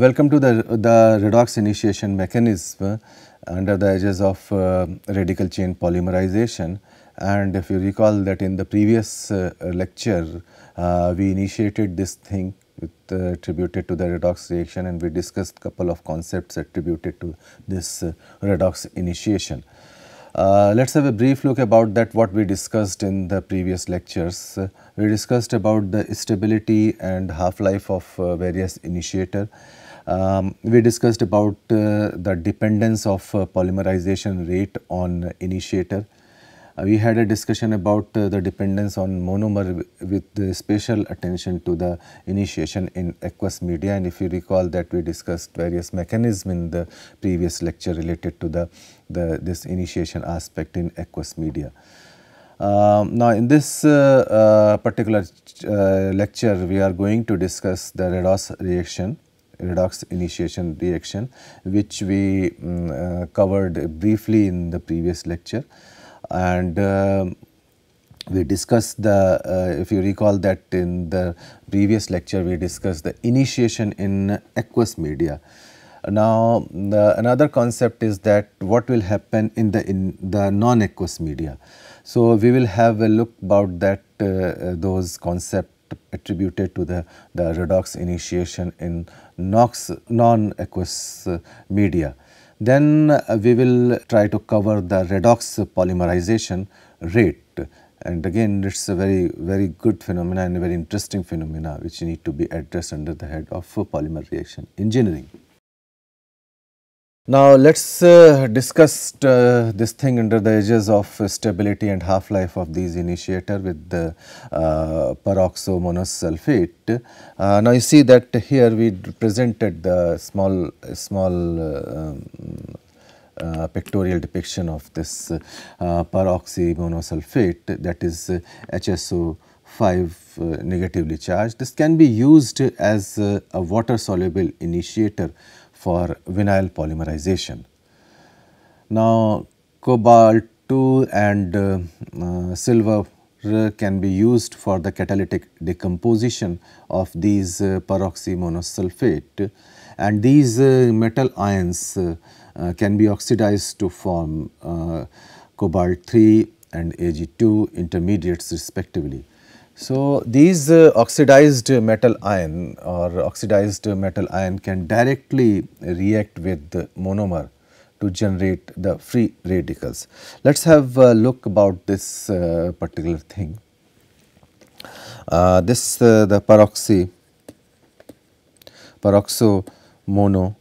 welcome to the, the redox initiation mechanism under the edges of uh, radical chain polymerization and if you recall that in the previous uh, lecture uh, we initiated this thing with uh, attributed to the redox reaction and we discussed couple of concepts attributed to this uh, redox initiation. Uh, let us have a brief look about that what we discussed in the previous lectures. Uh, we discussed about the stability and half-life of uh, various initiator. Um, we discussed about uh, the dependence of uh, polymerization rate on initiator. Uh, we had a discussion about uh, the dependence on monomer with special attention to the initiation in aqueous media and if you recall that we discussed various mechanisms in the previous lecture related to the, the this initiation aspect in aqueous media. Um, now, in this uh, uh, particular uh, lecture, we are going to discuss the redox reaction, redox initiation reaction, which we um, covered briefly in the previous lecture and um, we discussed the, uh, if you recall that in the previous lecture we discussed the initiation in aqueous media. Now, the, another concept is that what will happen in the, in the non-aqueous media. So, we will have a look about that uh, those concept attributed to the, the redox initiation in non-aqueous media. Then uh, we will try to cover the redox polymerization rate and again it is a very very good phenomena and a very interesting phenomena which need to be addressed under the head of polymer reaction engineering. Now, let us uh, discuss uh, this thing under the edges of uh, stability and half life of these initiator with the uh, peroxomonosulfate. Uh, now, you see that here we presented the small small uh, um, uh, pictorial depiction of this uh, peroxymonosulfate that is HSO 5 negatively charged. This can be used as a water soluble initiator for vinyl polymerization. Now, cobalt 2 and uh, uh, silver can be used for the catalytic decomposition of these uh, peroxymonosulfate and these uh, metal ions uh, uh, can be oxidized to form cobalt 3 and Ag2 intermediates respectively. So, these uh, oxidized metal ion or oxidized metal ion can directly react with the monomer to generate the free radicals. Let us have a look about this uh, particular thing. Uh, this uh, the peroxy peroxo mono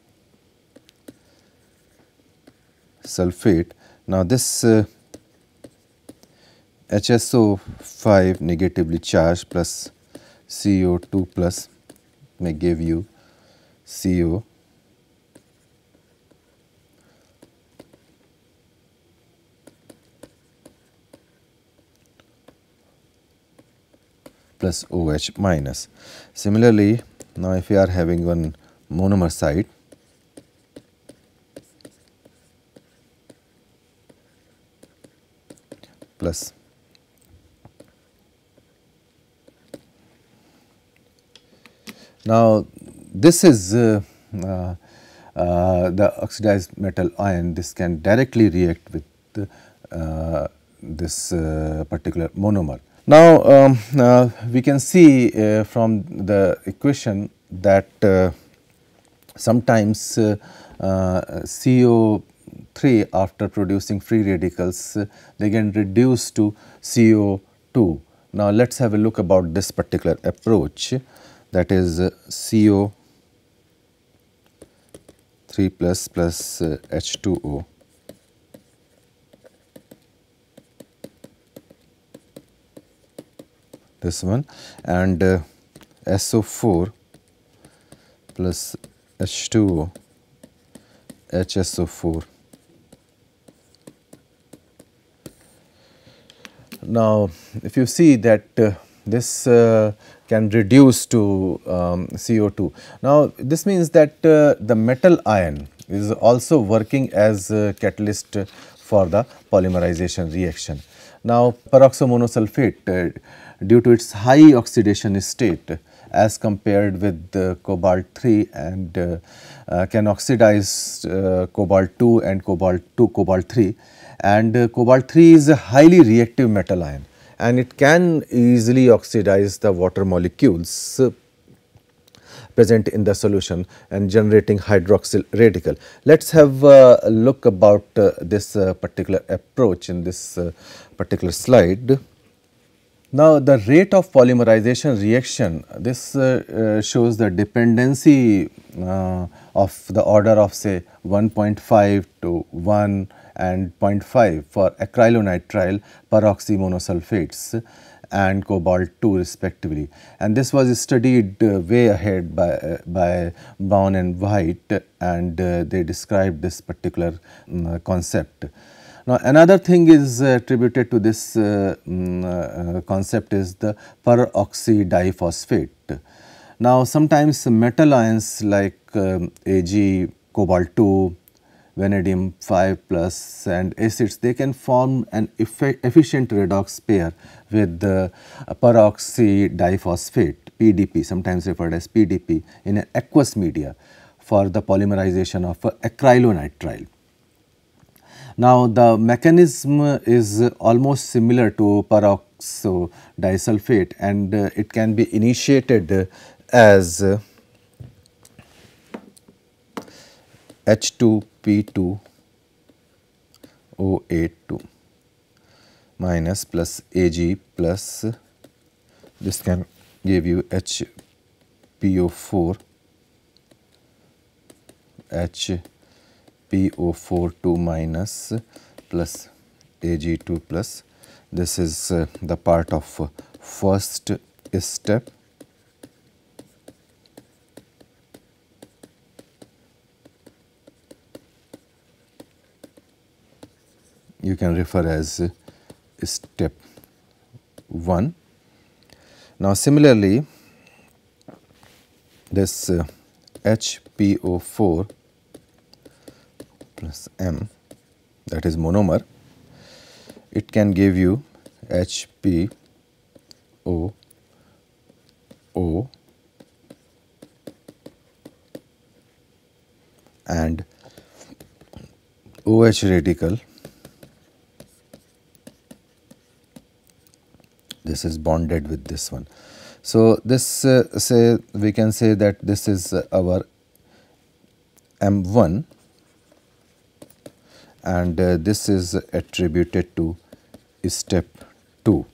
sulfate. Now, this uh, HSO 5 negatively charged plus CO2 plus may give you CO plus OH minus. Similarly, now if we are having one monomer site plus Now, this is uh, uh, uh, the oxidized metal ion, this can directly react with uh, this uh, particular monomer. Now, um, we can see from the equation that sometimes CO 3 after producing free radicals they can reduce to CO2. Now, let us have a look about this particular approach that is uh, CO 3 plus plus uh, H2O this one. And uh, SO4 plus H2O HSO4. Now, if you see that uh, this uh, can reduce to um, CO2. Now, this means that uh, the metal ion is also working as a catalyst for the polymerization reaction. Now, peroxomonosulfate uh, due to its high oxidation state as compared with cobalt 3 and uh, uh, can oxidize uh, cobalt 2 and cobalt 2 cobalt 3 and cobalt 3 is a highly reactive metal ion and it can easily oxidize the water molecules present in the solution and generating hydroxyl radical. Let us have a look about uh, this uh, particular approach in this uh, particular slide. Now, the rate of polymerization reaction, this uh, uh, shows the dependency uh, of the order of say 1.5 to 1 and 0.5 for acrylonitrile peroxymonosulfates and cobalt 2 respectively. And this was studied uh, way ahead by, uh, by Brown and White and uh, they described this particular um, concept. Now, another thing is attributed to this um, concept is the peroxy diphosphate. Now, sometimes metal ions like um, Ag, cobalt 2, vanadium 5 plus and acids they can form an efficient redox pair with the peroxy diphosphate PDP sometimes referred as PDP in an aqueous media for the polymerization of acrylonitrile. Now, the mechanism is almost similar to peroxo disulfate and uh, it can be initiated as H2P2 O82 minus plus Ag plus this can give you HPO4 HPO4 2 minus plus Ag2 plus. This is uh, the part of uh, first step you can refer as uh, step 1. Now, similarly, this uh, HPO4 plus M that is monomer, it can give you HPO O and OH radical this is bonded with this one. So, this uh, say we can say that this is our M1 and uh, this is attributed to step 2.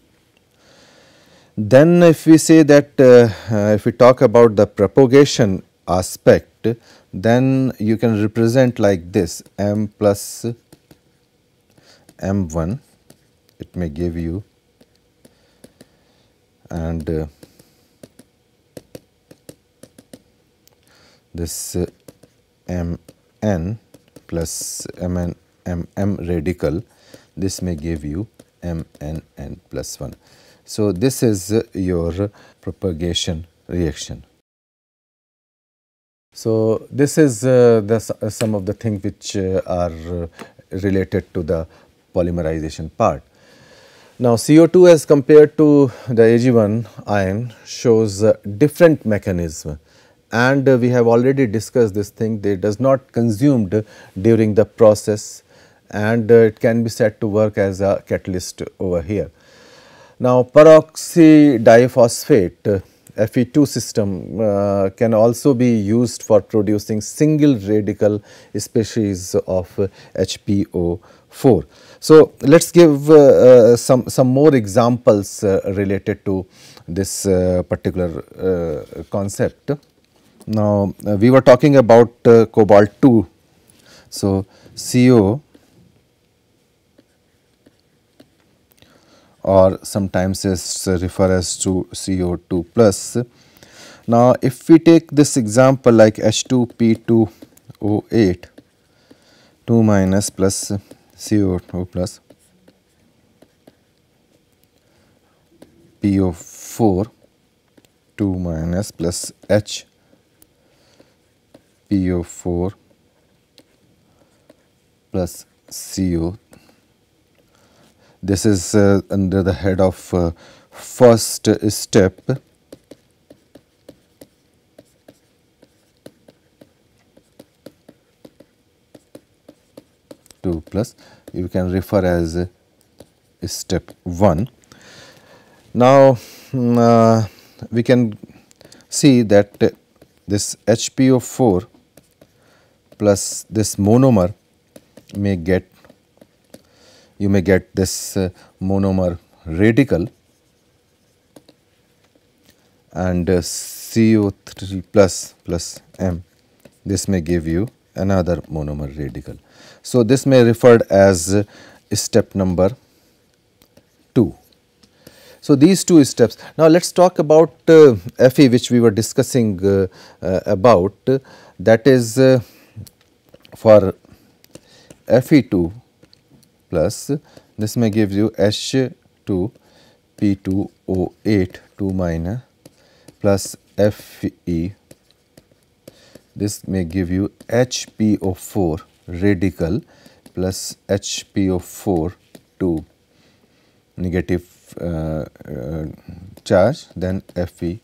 Then if we say that uh, uh, if we talk about the propagation aspect then you can represent like this M plus M1 it may give you and uh, this uh, mn plus mn mm radical this may give you mnn plus 1. So, this is uh, your propagation reaction. So, this is uh, the, some of the things which uh, are uh, related to the polymerization part. Now, CO2 as compared to the Ag1 ion shows different mechanism. And uh, we have already discussed this thing. They does not consumed during the process. And uh, it can be said to work as a catalyst over here. Now, peroxy diphosphate uh, Fe2 system uh, can also be used for producing single radical species of HPO4. So, let us give uh, uh, some, some more examples uh, related to this particular concept. Now, we were talking about cobalt 2. So, CO or sometimes is referred as to CO2 plus. Now, if we take this example like H2P2O8 2 minus plus CO2 plus PO4 2 minus plus H. PO4 plus CO. This is uh, under the head of uh, first step plus you can refer as step 1. Now, mm, uh, we can see that uh, this HPO4 plus this monomer may get you may get this uh, monomer radical and uh, CO3 plus plus M this may give you another monomer radical. So, this may referred as step number 2. So, these two steps. Now, let us talk about uh, Fe which we were discussing uh, uh, about that is uh, for Fe2 plus this may give you H2 P2O8 2 minus plus Fe this may give you HPO4 radical plus HPO4 to negative uh, uh, charge then Fe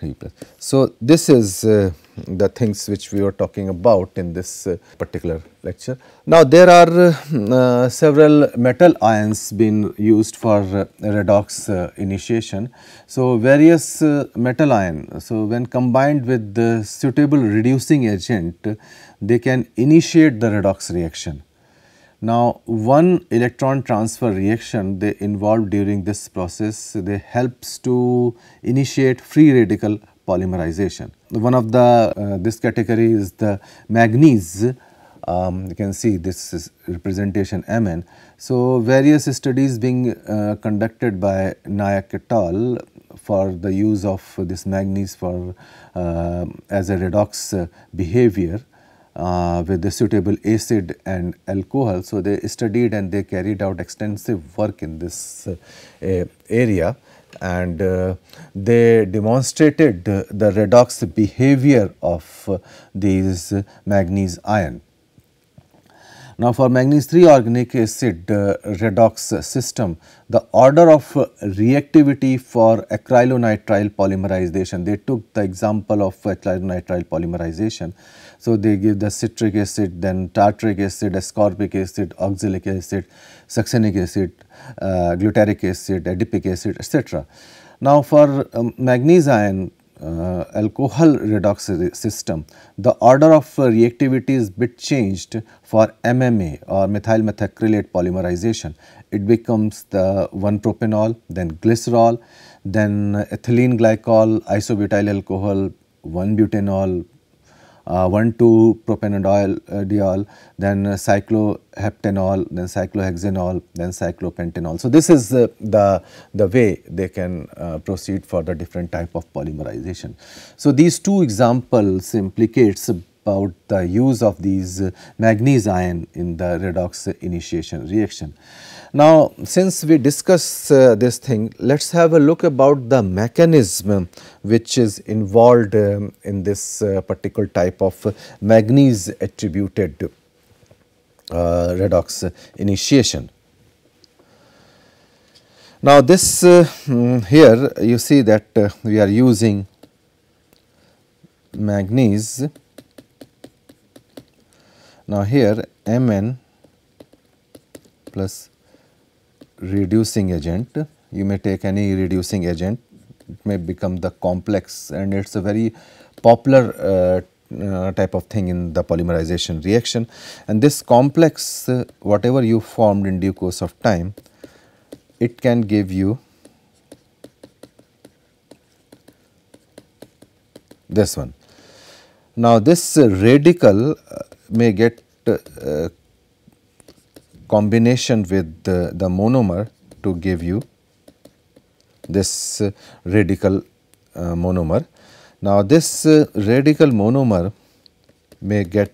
3 plus. So, this is uh, the things which we were talking about in this uh, particular lecture. Now, there are uh, several metal ions being used for uh, redox uh, initiation. So, various uh, metal ion, so when combined with the suitable reducing agent, they can initiate the redox reaction. Now, one electron transfer reaction they involved during this process they helps to initiate free radical polymerization. One of the uh, this category is the manganese um, you can see this is representation Mn. So, various studies being uh, conducted by Nayak et al for the use of this manganese for uh, as a redox behavior uh, with the suitable acid and alcohol. So, they studied and they carried out extensive work in this uh, area and uh, they demonstrated the redox behavior of uh, these manganese ion. Now, for manganese 3 organic acid uh, redox system, the order of reactivity for acrylonitrile polymerization, they took the example of acrylonitrile polymerization so, they give the citric acid, then tartaric acid, ascorbic acid, oxalic acid, succinic acid, uh, glutaric acid, adipic acid, etc. Now, for um, manganese ion uh, alcohol redox system, the order of uh, reactivity is bit changed for MMA or methyl methacrylate polymerization. It becomes the 1-propanol, then glycerol, then ethylene glycol, isobutyl alcohol, 1-butanol, uh, 1,2 propanediol, then cycloheptanol, then cyclohexanol, then cyclopentanol. So, this is the, the, way they can uh, proceed for the different type of polymerization. So, these two examples implicates about the use of these manganese ion in the redox initiation reaction. Now, since we discuss uh, this thing, let us have a look about the mechanism which is involved um, in this uh, particular type of manganese attributed uh, redox initiation. Now, this uh, mm, here you see that uh, we are using manganese. Now, here Mn plus reducing agent. You may take any reducing agent, it may become the complex and it is a very popular uh, uh, type of thing in the polymerization reaction. And this complex, uh, whatever you formed in due course of time, it can give you this one. Now, this radical uh, may get uh, combination with the, the monomer to give you this uh, radical uh, monomer. Now, this uh, radical monomer may get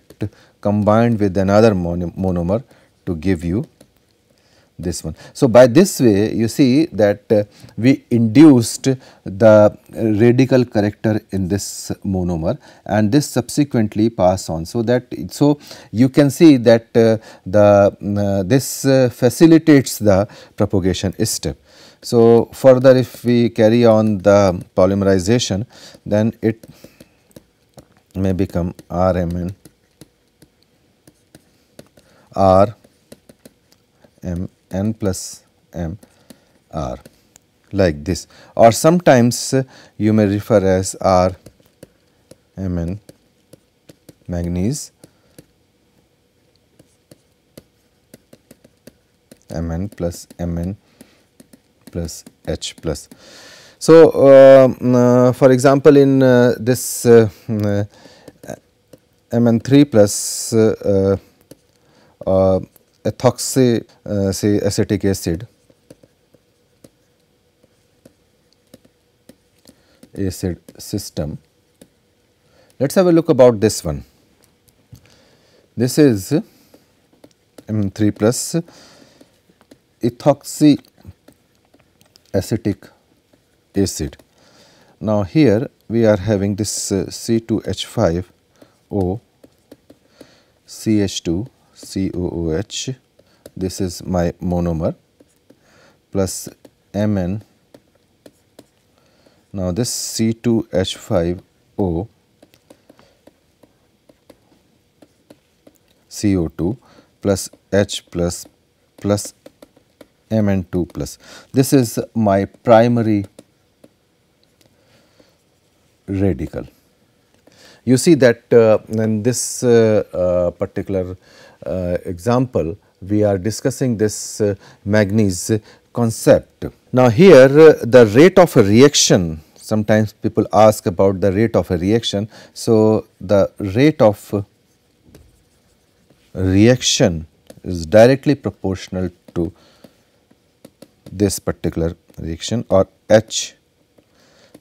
combined with another monomer to give you this one. So, by this way you see that uh, we induced the radical character in this monomer and this subsequently pass on. So, that so you can see that uh, the uh, this uh, facilitates the propagation step. So, further if we carry on the polymerization then it may become RMN R m n plus m r like this or sometimes uh, you may refer as r m n manganese m n plus m n plus h plus. So, uh, uh, for example, in uh, this uh, uh, Mn3 plus uh, ethoxy say acetic acid acid system. Let us have a look about this one. This is M3 plus ethoxy acetic acid. Now, here we are having this uh, C2H5O CH2 COOH this is my monomer plus Mn now this C2H5O CO2 plus H plus plus Mn2 plus. This is my primary radical. You see that uh, in this uh, uh, particular example, we are discussing this uh, manganese concept. Now, here uh, the rate of a reaction sometimes people ask about the rate of a reaction. So, the rate of reaction is directly proportional to this particular reaction or H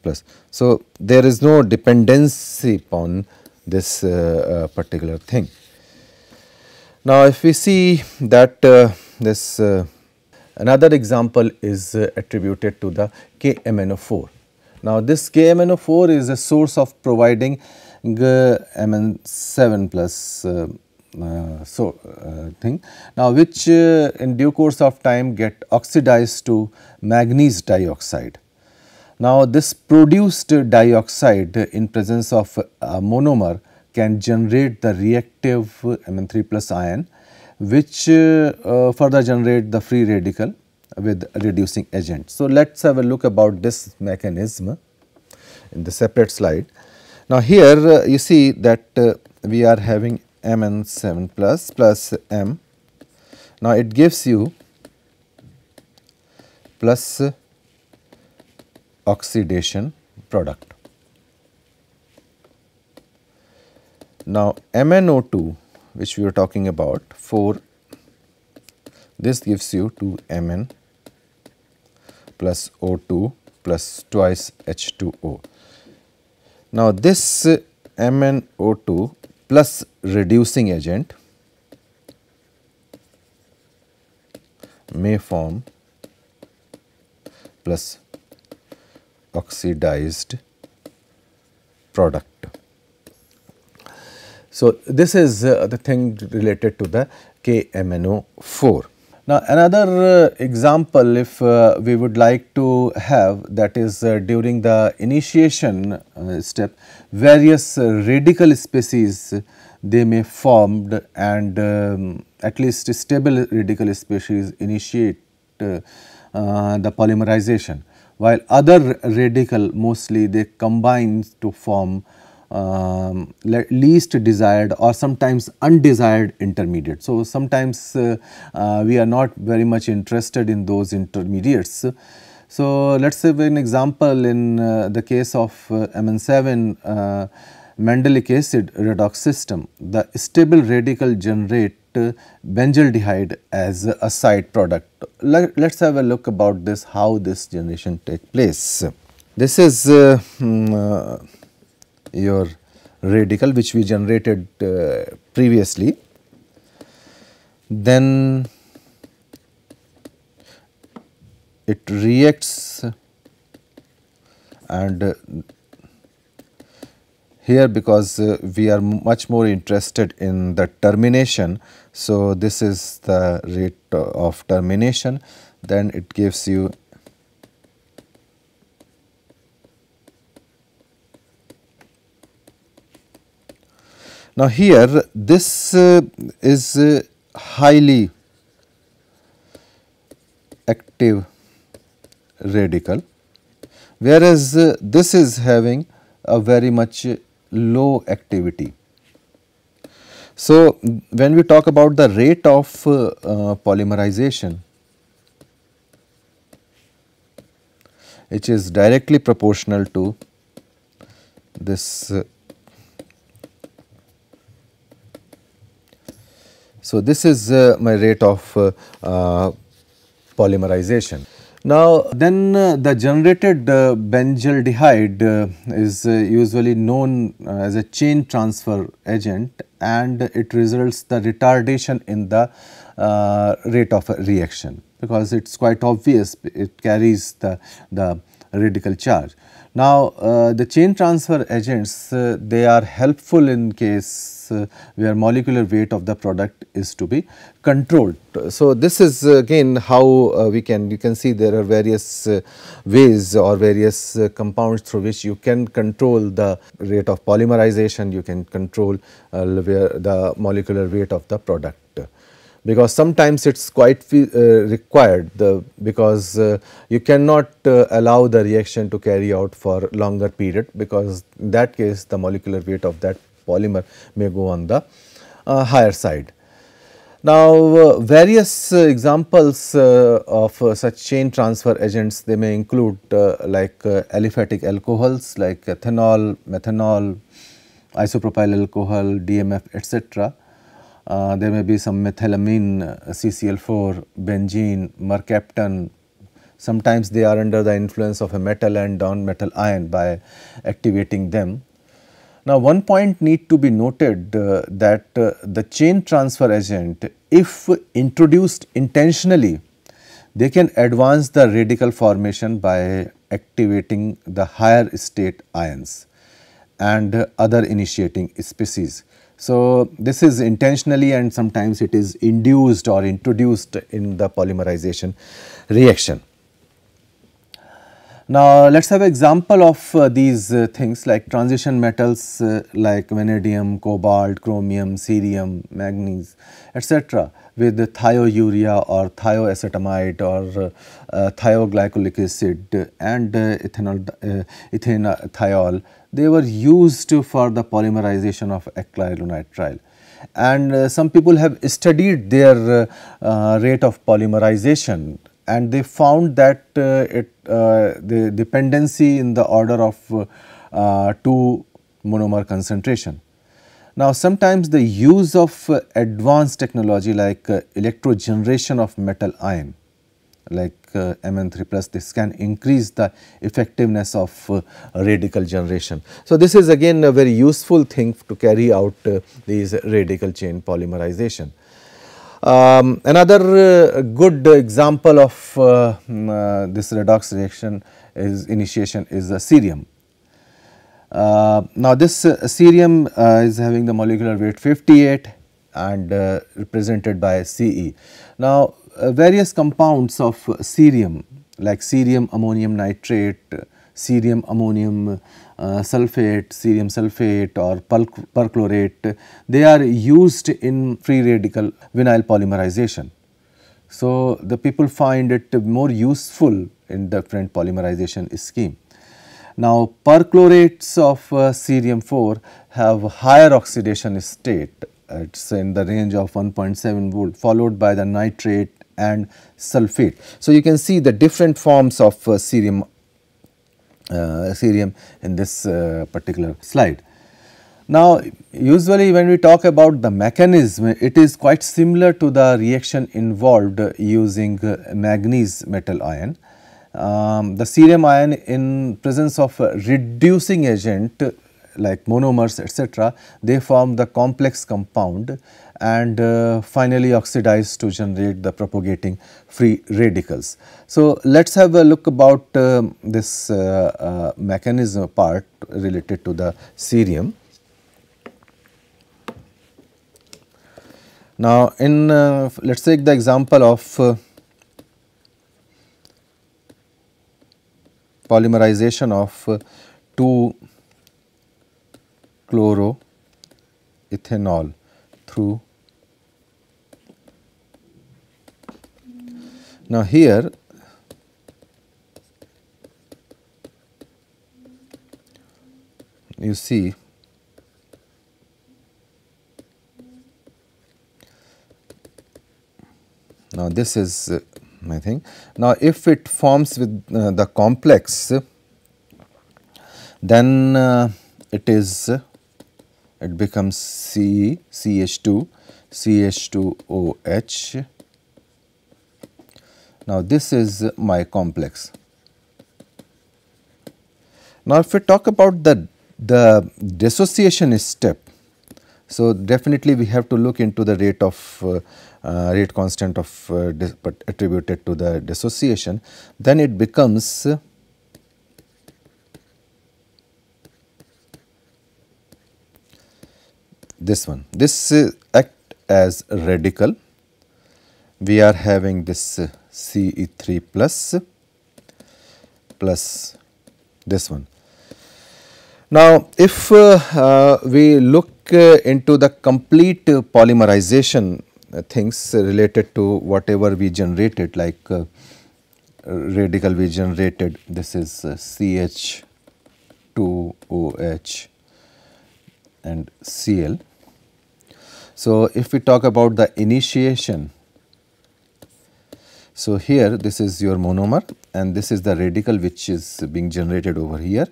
plus. So, there is no dependency upon this uh, uh, particular thing. Now, if we see that uh, this uh, another example is uh, attributed to the KMNO4. Now, this KMNO4 is a source of providing Mn7 plus uh, uh, so uh, thing. Now, which in due course of time get oxidized to manganese dioxide. Now, this produced dioxide in presence of a monomer can generate the reactive Mn3 plus ion which uh, further generate the free radical with reducing agent. So, let us have a look about this mechanism in the separate slide. Now, here uh, you see that uh, we are having Mn7 plus plus M. Now, it gives you plus oxidation product. Now, MnO2 which we were talking about 4 this gives you 2 Mn plus O2 plus twice H2O. Now, this MnO2 plus reducing agent may form plus oxidized product. So, this is uh, the thing related to the KMNO4. Now, another uh, example if uh, we would like to have that is uh, during the initiation uh, step various uh, radical species they may formed and um, at least stable radical species initiate the polymerization while other radical mostly they combine to form um, least desired or sometimes undesired intermediate. So, sometimes uh, uh, we are not very much interested in those intermediates. So, let us say an example in uh, the case of uh, Mn7 uh, Mandelic acid redox system, the stable radical generate uh, benzaldehyde as a side product. Let us have a look about this how this generation take place. This is um, your radical which we generated uh, previously. Then it reacts and uh, here because uh, we are much more interested in the termination. So, this is the rate of termination then it gives you Now, here this uh, is uh, highly active radical whereas uh, this is having a very much low activity. So, when we talk about the rate of uh, uh, polymerization which is directly proportional to this So, this is uh, my rate of uh, uh, polymerization. Now, then the generated benzaldehyde is usually known as a chain transfer agent and it results the retardation in the rate of reaction because it is quite obvious it carries the, the radical charge. Now, uh, the chain transfer agents uh, they are helpful in case uh, where molecular weight of the product is to be controlled. So, this is again how uh, we can you can see there are various uh, ways or various uh, compounds through which you can control the rate of polymerization, you can control the molecular weight of the product because sometimes it is quite uh, required the because uh, you cannot uh, allow the reaction to carry out for longer period because in that case the molecular weight of that polymer may go on the uh, higher side. Now, uh, various uh, examples of such chain transfer agents they may include like aliphatic alcohols like ethanol, methanol, isopropyl alcohol, DMF etc uh, there may be some methylamine, uh, CCl4, benzene, mercaptan. Sometimes they are under the influence of a metal and non-metal ion by activating them. Now, one point need to be noted uh, that uh, the chain transfer agent if introduced intentionally they can advance the radical formation by activating the higher state ions and other initiating species. So, this is intentionally and sometimes it is induced or introduced in the polymerization reaction. Now, let us have example of uh, these uh, things like transition metals uh, like vanadium, cobalt, chromium, cerium, manganese etc with thiourea or thioacetamide or uh, thioglycolic acid and uh, ethanol, uh, ethanethiol they were used for the polymerization of acrylonitrile. And uh, some people have studied their uh, uh, rate of polymerization and they found that uh, it uh, the dependency in the order of uh, 2 monomer concentration. Now sometimes the use of advanced technology like electrogeneration of metal ion like uh, Mn3 plus this can increase the effectiveness of uh, radical generation. So, this is again a very useful thing to carry out uh, these radical chain polymerization. Um, another uh, good example of uh, mm, uh, this redox reaction is initiation is cerium. now, this cerium is having the molecular weight 58 and represented by Ce. Now, various compounds of cerium like cerium ammonium nitrate, cerium ammonium uh, sulfate, cerium sulfate or perchlorate, they are used in free radical vinyl polymerization. So, the people find it more useful in different polymerization scheme. Now, perchlorates of uh, cerium 4 have higher oxidation state it is in the range of 1.7 volt followed by the nitrate and sulfate. So, you can see the different forms of uh, cerium, cerium in this uh, particular slide. Now, usually when we talk about the mechanism, it is quite similar to the reaction involved using uh, manganese metal ion. Um, the cerium ion in presence of reducing agent like monomers etc., they form the complex compound and uh, finally oxidize to generate the propagating free radicals. So, let us have a look about uh, this uh, uh, mechanism part related to the cerium. Now, in uh, let us take the example of uh, polymerization of 2 chloroethanol through Now, here you see now this is uh, my thing. Now, if it forms with uh, the complex then uh, it is it becomes C CH2 CH2OH. Now, this is my complex. Now, if we talk about the, the dissociation step, so definitely we have to look into the rate of uh, uh, rate constant of uh, attributed to the dissociation, then it becomes this one. This uh, act as radical. We are having this uh, Ce3 plus plus this one. Now, if uh, uh we look uh, into the complete polymerization things related to whatever we generated like radical we generated this is CH2OH and Cl. So, if we talk about the initiation, so here this is your monomer and this is the radical which is being generated over here.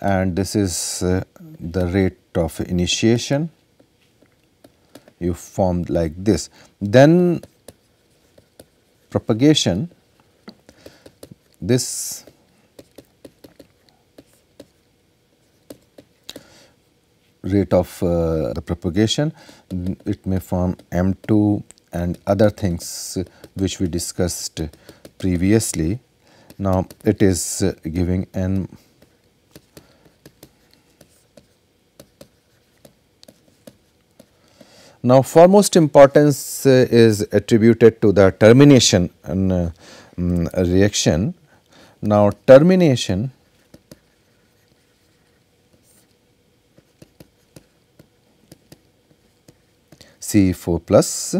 And this is uh, the rate of initiation. You formed like this. Then propagation. This rate of uh, the propagation it may form M2 and other things which we discussed previously. Now, it is uh, giving N Now, foremost importance uh, is attributed to the termination and, uh, um, reaction. Now, termination C4 plus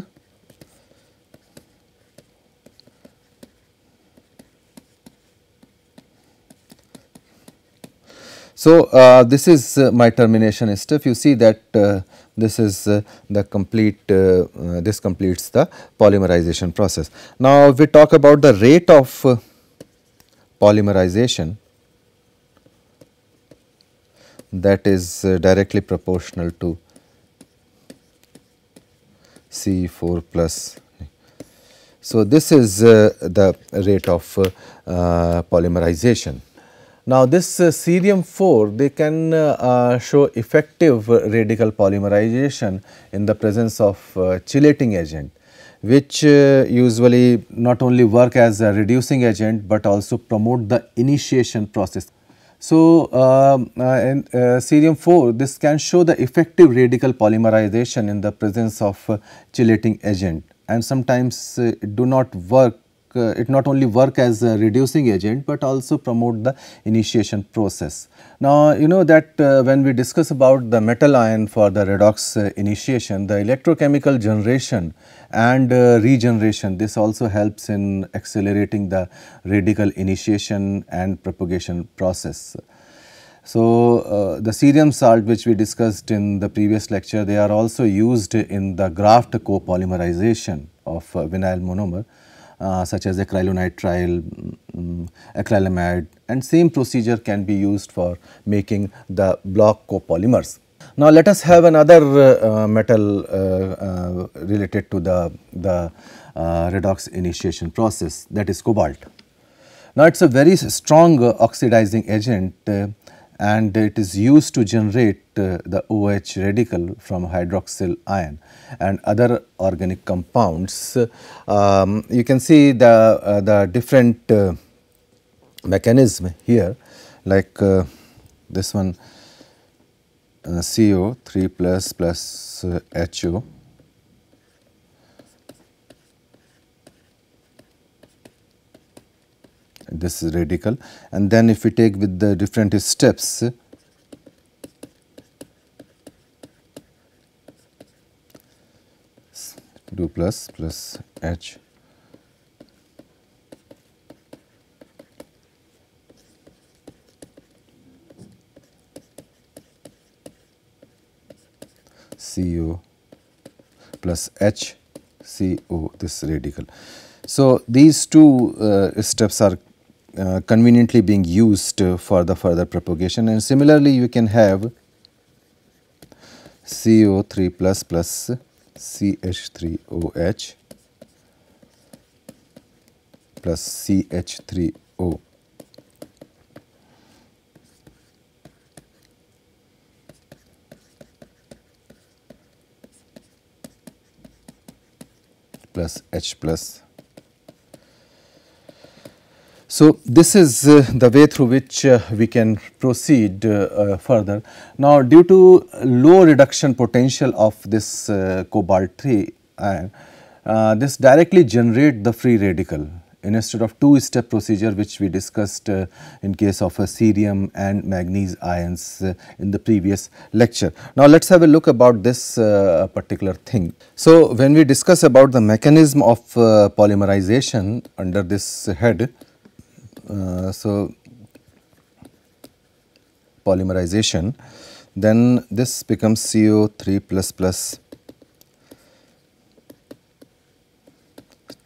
So, uh, this is uh, my termination stuff. You see that uh, this is uh, the complete, uh, uh, this completes the polymerization process. Now, we talk about the rate of polymerization that is directly proportional to C4 plus. So, this is uh, the rate of uh, polymerization. Now, this uh, cerium 4 they can uh, uh, show effective radical polymerization in the presence of chelating agent which usually not only work as a reducing agent, but also promote the initiation process. So, um, uh, in uh, cerium 4 this can show the effective radical polymerization in the presence of uh, chelating agent. And sometimes do not work it not only work as a reducing agent, but also promote the initiation process. Now, you know that uh, when we discuss about the metal ion for the redox uh, initiation, the electrochemical generation and uh, regeneration, this also helps in accelerating the radical initiation and propagation process. So, uh, the cerium salt which we discussed in the previous lecture, they are also used in the graft copolymerization of uh, vinyl monomer uh, such as acrylonitrile, um, acrylamide and same procedure can be used for making the block copolymers. Now, let us have another uh, metal uh, uh related to the, the uh, redox initiation process that is cobalt. Now, it is a very strong oxidizing agent and it is used to generate uh, the OH radical from hydroxyl ion and other organic compounds. Um, you can see the, uh, the different uh, mechanism here like uh, this one uh, CO 3 plus plus HO this is radical. And then if we take with the different steps do plus plus h. CO plus H. CO this radical. So, these two uh, steps are uh, conveniently being used for the further propagation and similarly you can have CO3 plus plus CH3OH plus CH3O plus H plus. So, this is uh, the way through which uh, we can proceed uh, uh further. Now, due to low reduction potential of this uh, cobalt 3 ion, uh, this directly generate the free radical instead of two step procedure which we discussed in case of cerium and manganese ions in the previous lecture. Now let us have a look about this particular thing. So when we discuss about the mechanism of polymerization under this head, so polymerization then this becomes CO3 plus plus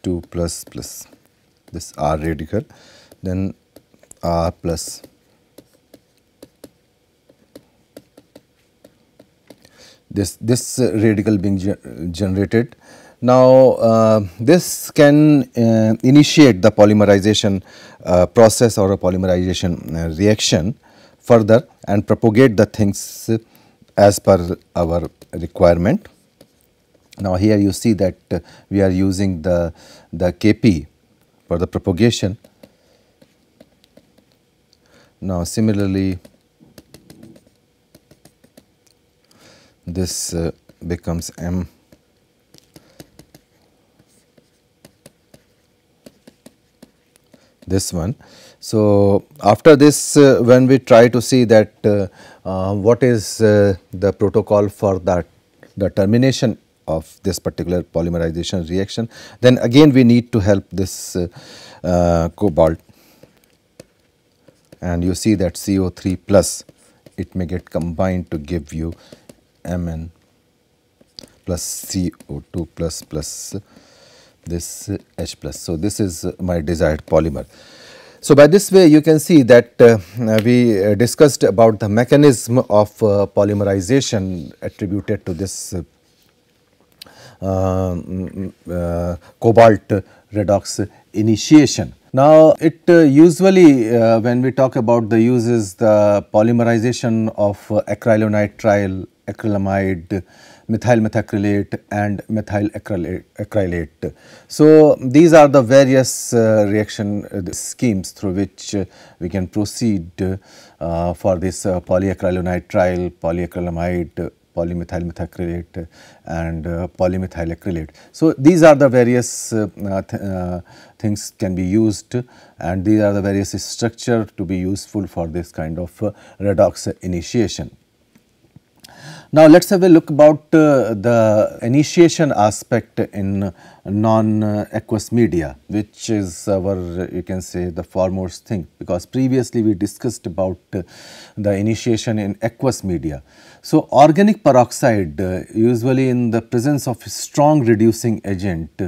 2 plus plus this R radical then R plus this this uh, radical being ge generated. Now, uh, this can uh, initiate the polymerization uh, process or a polymerization uh, reaction further and propagate the things as per our requirement. Now, here you see that uh, we are using the, the Kp for the propagation. Now similarly this uh, becomes M this one. So, after this uh, when we try to see that uh, uh what is uh, the protocol for that the termination of this particular polymerization reaction, then again we need to help this uh, cobalt and you see that CO3 plus it may get combined to give you Mn plus CO2 plus plus this H plus. So, this is my desired polymer. So, by this way you can see that uh, we uh, discussed about the mechanism of uh, polymerization attributed to this uh, um, uh, cobalt redox initiation. Now, it uh, usually when we talk about the uses the polymerization of acrylonitrile, acrylamide, methyl methacrylate and methyl acrylate. So, these are the various uh, reaction uh, schemes through which uh, we can proceed for this polyacrylonitrile, polyacrylamide, polymethyl methacrylate and uh, polymethyl acrylate. So, these are the various uh, th uh, things can be used and these are the various structure to be useful for this kind of uh, redox initiation. Now, let us have a look about uh, the initiation aspect in non-aqueous media which is our you can say the foremost thing because previously we discussed about uh, the initiation in aqueous media. So, organic peroxide uh, usually in the presence of strong reducing agent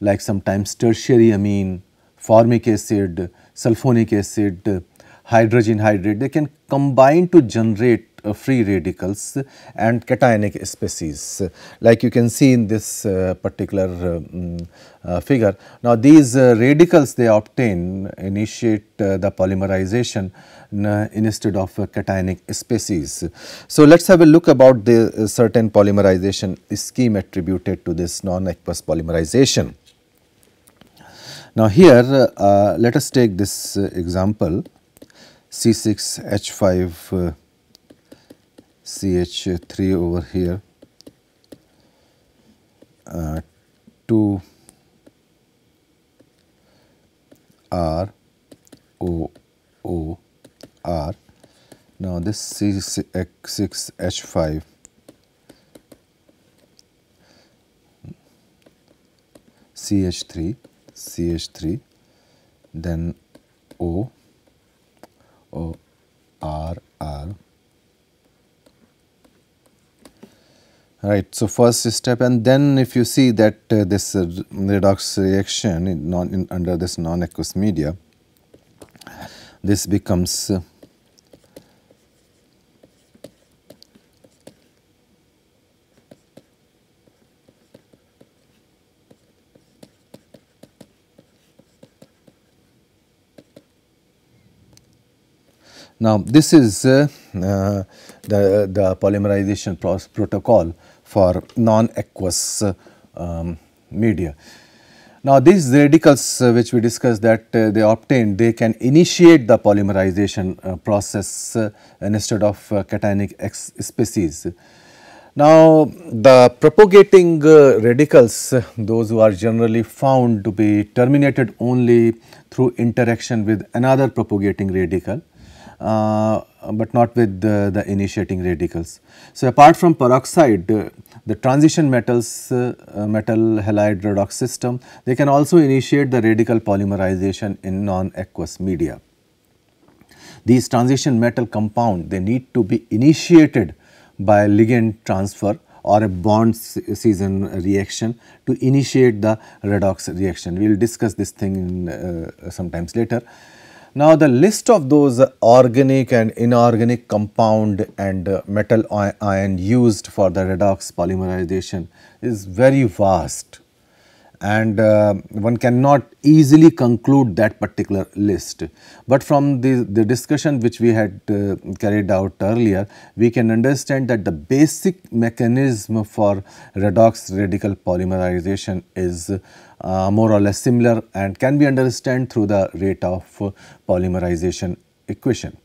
like sometimes tertiary amine, formic acid, sulfonic acid, hydrazine hydrate they can combine to generate uh, free radicals and cationic species like you can see in this uh, particular um, uh, figure. Now these radicals they obtain initiate the polymerization instead of cationic species. So let us have a look about the certain polymerization scheme attributed to this non-aqueous polymerization. Now here uh, let us take this uh, example C6H5 uh, CH3 over here uh, 2 R O O R. Now this C6H5 CH3 CH3 then O R R right. So, first step and then if you see that uh, this uh, redox reaction in non, in under this non-aqueous media, this becomes uh, Now, this is uh, uh, the, the polymerization protocol for non-aqueous um, media. Now, these radicals uh, which we discussed that uh, they obtained, they can initiate the polymerization uh, process uh, instead of cationic X species. Now, the propagating radicals, those who are generally found to be terminated only through interaction with another propagating radical, uh, but not with the, the, initiating radicals. So, apart from peroxide, uh, the transition metals, uh, metal halide redox system, they can also initiate the radical polymerization in non-aqueous media. These transition metal compound, they need to be initiated by ligand transfer or a bond scission reaction to initiate the redox reaction. We will discuss this thing in, uh, sometimes later. Now, the list of those organic and inorganic compound and metal ion used for the redox polymerization is very vast and uh, one cannot easily conclude that particular list. But from the, the discussion which we had uh, carried out earlier, we can understand that the basic mechanism for redox radical polymerization is uh, more or less similar and can be understood through the rate of polymerization equation.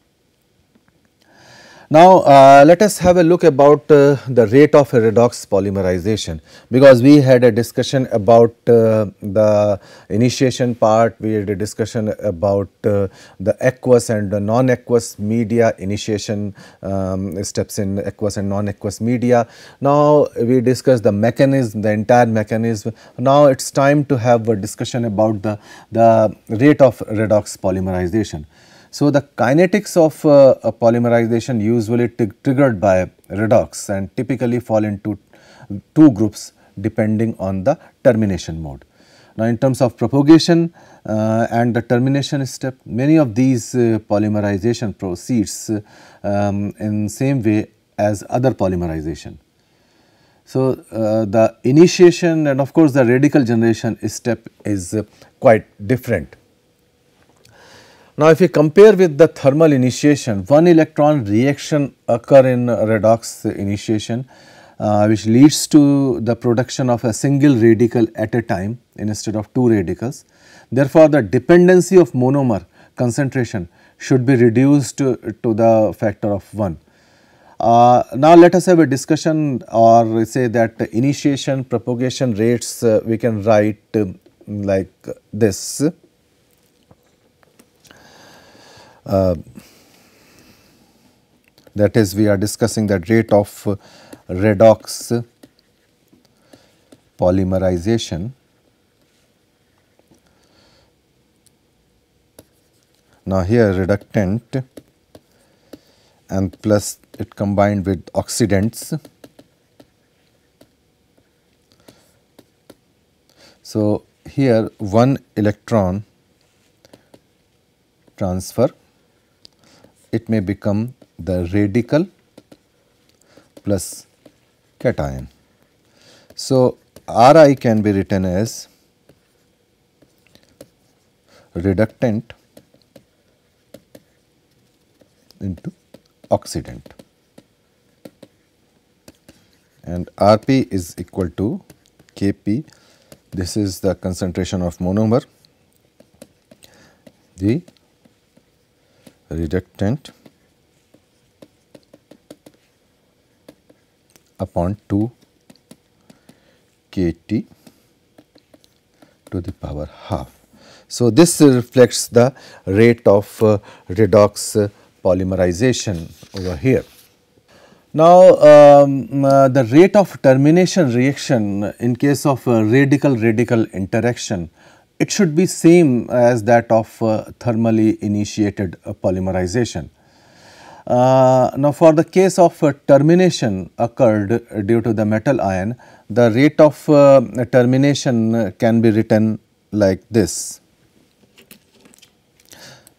Now, uh, let us have a look about uh, the rate of redox polymerization because we had a discussion about uh, the initiation part, we had a discussion about uh, the aqueous and the non-aqueous media initiation um, steps in aqueous and non-aqueous media. Now, we discussed the mechanism, the entire mechanism. Now, it is time to have a discussion about the, the rate of redox polymerization. So, the kinetics of uh, polymerization usually triggered by redox and typically fall into two groups depending on the termination mode. Now, in terms of propagation uh, and the termination step, many of these uh, polymerization proceeds um, in same way as other polymerization. So, uh, the initiation and of course, the radical generation step is uh, quite different. Now, if you compare with the thermal initiation, one electron reaction occur in redox initiation uh, which leads to the production of a single radical at a time instead of two radicals. Therefore, the dependency of monomer concentration should be reduced to, to the factor of 1. Uh, now, let us have a discussion or say that initiation propagation rates uh, we can write uh, like this. Uh, Uh, that is we are discussing that rate of uh, redox polymerization. Now, here reductant and plus it combined with oxidants. So, here one electron transfer it may become the radical plus cation. So, Ri can be written as reductant into oxidant. And Rp is equal to Kp. This is the concentration of monomer. The reductant upon 2 kT to the power half. So, this reflects the rate of uh, redox polymerization over here. Now, um, uh, the rate of termination reaction in case of uh, radical radical interaction it should be same as that of uh, thermally initiated uh, polymerization. Uh, now, for the case of uh, termination occurred due to the metal ion, the rate of uh, termination can be written like this.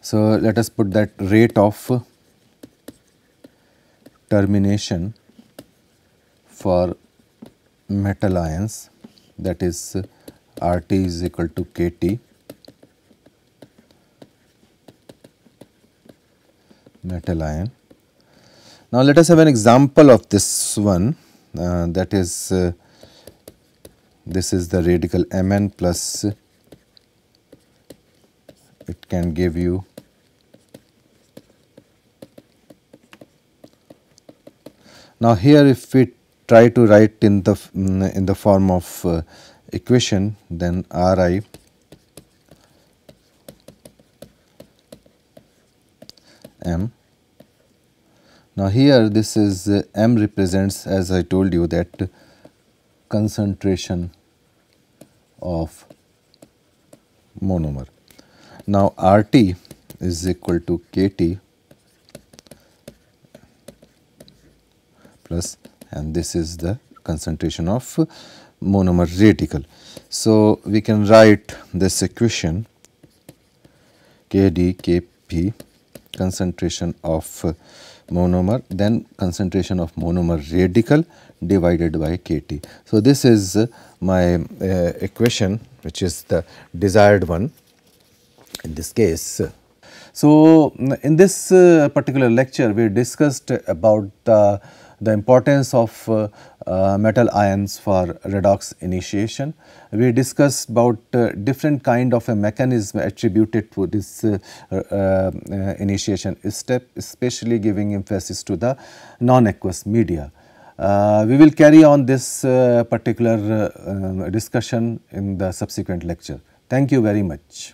So, let us put that rate of termination for metal ions that is RT is equal to KT metal ion. Now, let us have an example of this one uh, that is uh, this is the radical Mn plus it can give you now here if we try to write in the mm, in the form of uh, equation then Ri m. Now here this is uh, m represents as I told you that concentration of monomer. Now RT is equal to KT plus and this is the concentration of monomer radical. So we can write this equation KD KP concentration of monomer then concentration of monomer radical divided by kT. So, this is my uh, equation which is the desired one in this case. So, in this uh, particular lecture we discussed about the the importance of uh, uh, metal ions for redox initiation. We discussed about uh, different kind of a mechanism attributed to this uh, uh, uh, initiation step, especially giving emphasis to the non-aqueous media. we will carry on this particular discussion in the subsequent lecture. Thank you very much.